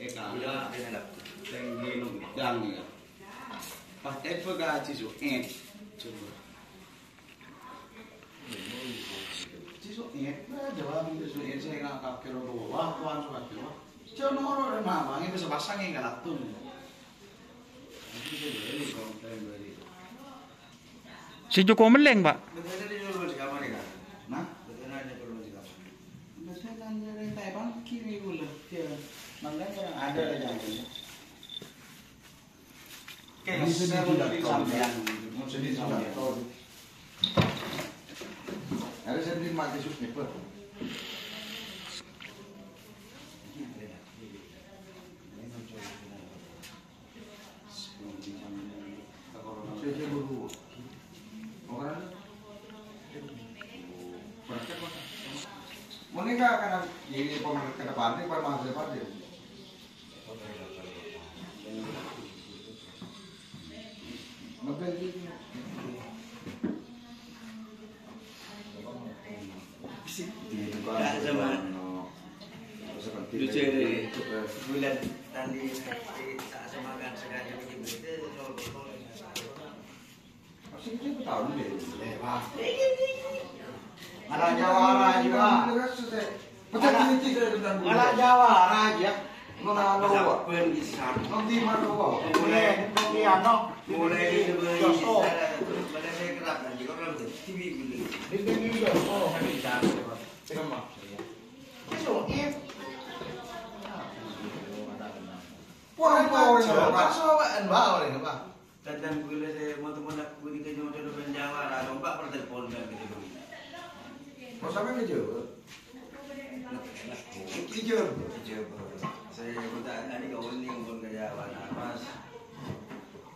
Eh gang ya. Pas eh pagaci so eh coba. Ciso eh jawab itu so eh saya nggak kakek lo wah tuan suka kira. Jangan orang orang mama ini bisa pasang yang kalatun. Nanti saya beli kalau saya beli. Si Joko meleng, Pak. Ya? Nah, makanya yang ada. Oke, Ini saya mau tidak jadi sampean. Mau sampean. saya beli mati sus nih, Pak. Pemerintah ke depan ini, Pak Mahasiswa dan tadi nanti saat semangat sekali ini berita ไปกินดิมาราจาวาราจิวะพระเจ้าที่เกิดกันมาราจาวาราจิมาโนวะเป็นอิสานต้องที่มาโนวะโมเลโมเลอันโนโมเลนี่เลยโซ่ให้ดีจ้ะเป็นมาเนี่ยเจ้าเอฟ Wah, coba. coba, mbak, oleh mbak. Dan bila saya mau teman aku ketika cuma jodoh dan Jawa, ada mbak pertelepon dan gitu. Mau sampai ke? Ke Jawa. Saya minta tadi kawan ni pun ke Jawa, nah pas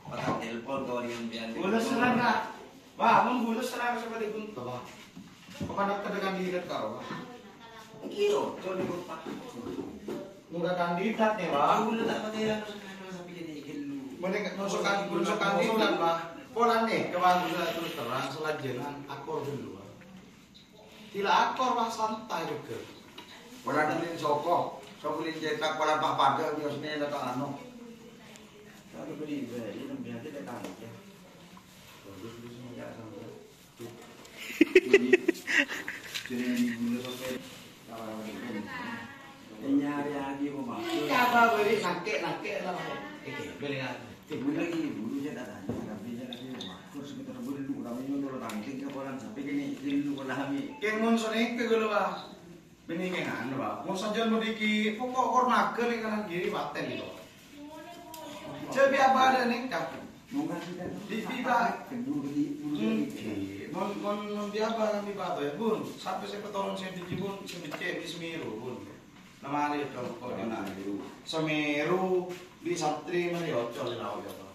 pakai telepon kawan yang dia. Gula serang nak. Bah, gula serang seperti gunto bah. Kepada kedekan diri kau. Kio, kau di kota. Mudah kandidat nih bah. Aku tak yang sekarang sampai jadi gelu. Mereka nusukan nusukan kandidat bah. Pola nih, sudah terus terang selajanan akor dulu. Tidak akor bah santai juga. Wala dalhin soko. So kulin cetak wala pa pada biasanya na ka ano. Kalau beli beli biar dia datang ya. Bagus semua ya sama. Jadi jadi di bulan sampai nyari lagi mau masuk. Apa beri nakek nakek lah. Oke, nakek. Timbul lagi bulu dia tak tapi lagi sekitar bulu kami nyuruh tangking ke orang sampai gini dulu kami. Keng mun sone ke gula bah. Anu bah. Mun saja mau diki pokok kornak ke kanan kiri baten gitu. Jadi apa ada nih kita Di lagi. Non non non biaba ya bun. Sampai saya ketolong saya di bun semicet di Semeru nemari do kokenayu semeru di satri mari ojo le ra ojo to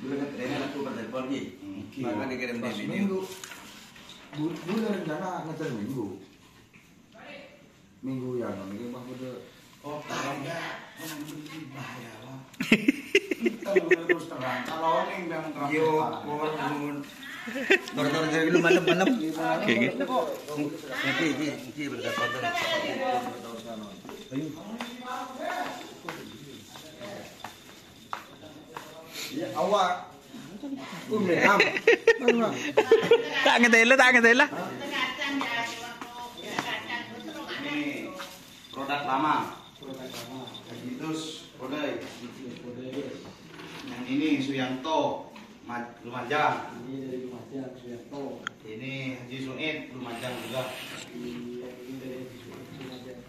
dulu aku padel pergi maka dikirim di minggu dulu rencana ngajar minggu. Minggu ya nang ini mah kudu oh tangga bahaya lah terus terang. Kalau ning yang terang yo Baru-baru dari. Oke, gitu. Nanti, nanti, nanti berdepan. Ya awak. Umeham. Tak ngetela, tak ngetela. Ini produk lama. Kodai. Yang ini Suyanto Ma- Lumajang. Ini dari Lumajang, Suyanto. Ini Haji Suid Lumajang juga. Ini dari Lumajang.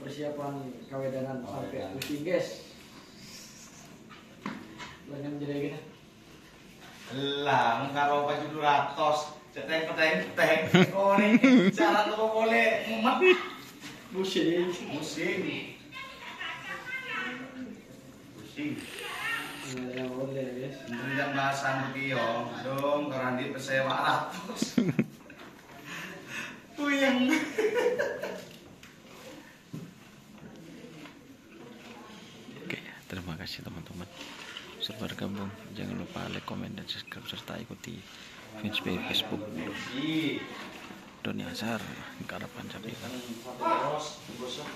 Persiapan kawedanan sampai pusing guys. Banyak menjadi gini. Lah, karo baju duratos, ceteng peteng peteng. Oh cara tuh boleh mumet Pusing. musim. Pusing. Boleh. Menjang bahasan begiyo, dong kerandi pesewa ratus. Puyeng. Oke, terima kasih teman-teman sudah bergabung. Jangan lupa like, komen, dan subscribe serta ikuti fanpage Facebook Doni Azhar Karapan Capitan. terus, bosnya.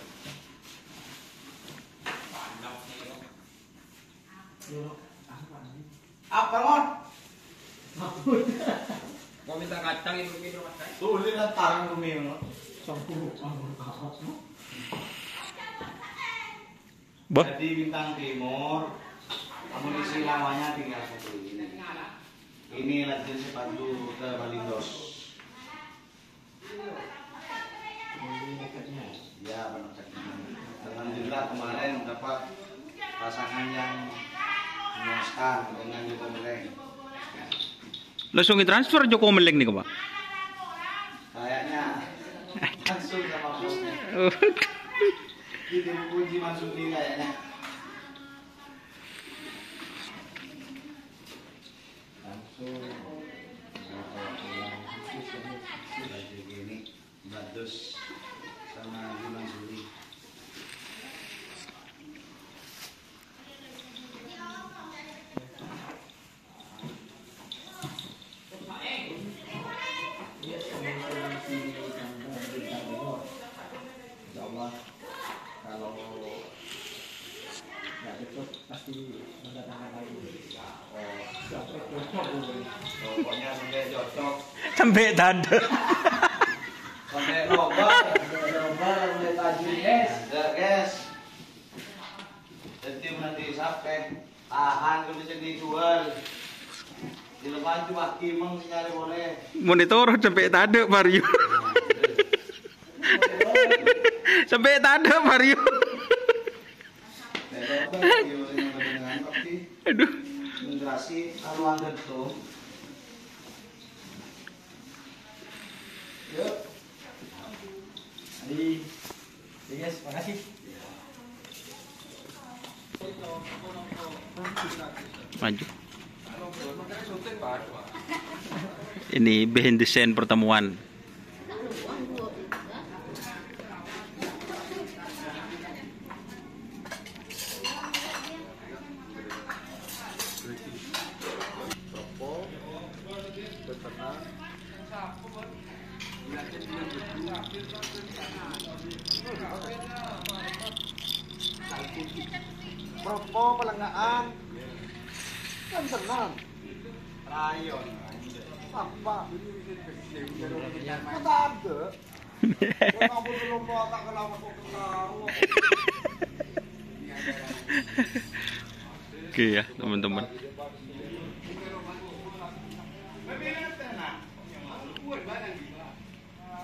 Apa mon? Mau minta kacang itu gitu mas kan? Tuh lihat tarang bumi mon. Boh, Jadi bintang timur amunisi lamanya tinggal satu ini. Ini latihan sepatu ke Balindos. Ya benar Alhamdulillah kemarin dapat pasangan yang langsung transfer Joko Meleng nih Pak. Kayaknya langsung sama bosnya. Jadi puji Mansudi kayaknya. Pokoknya sampai cocok, mulai guys. Ada guys. Jadi nanti sampai tahan kalau bisa dijual. Dilepas cuma kimeng nyari boleh. Monitor sampai tanda Mario. sampai tanda Mario. Aduh. Mengerasi aluan itu. Yuk. Jadi, guys, makasih. Maju. Ini behind the scene pertemuan. Propo pelengaan kan senang. Rayon. Apa? Ada. Oke ya teman-teman.